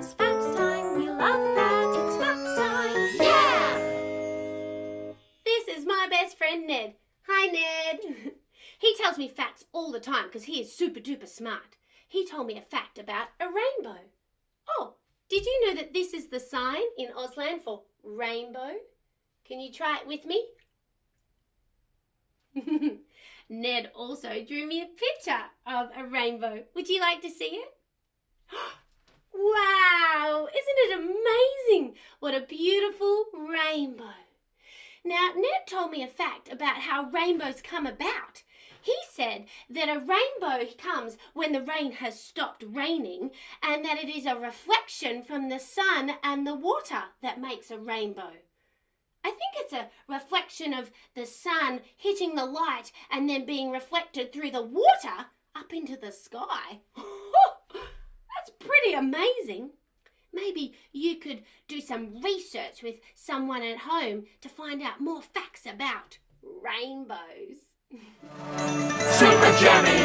It's facts time. We love that. It's facts time. Yeah! This is my best friend Ned. Hi, Ned. he tells me facts all the time because he is super duper smart. He told me a fact about a rainbow. Oh, did you know that this is the sign in Auslan for rainbow? Can you try it with me? Ned also drew me a picture of a rainbow. Would you like to see it? wow! What a beautiful rainbow. Now, Ned told me a fact about how rainbows come about. He said that a rainbow comes when the rain has stopped raining and that it is a reflection from the sun and the water that makes a rainbow. I think it's a reflection of the sun hitting the light and then being reflected through the water up into the sky. That's pretty amazing. Maybe you could do some research with someone at home to find out more facts about rainbows. Super Jenny!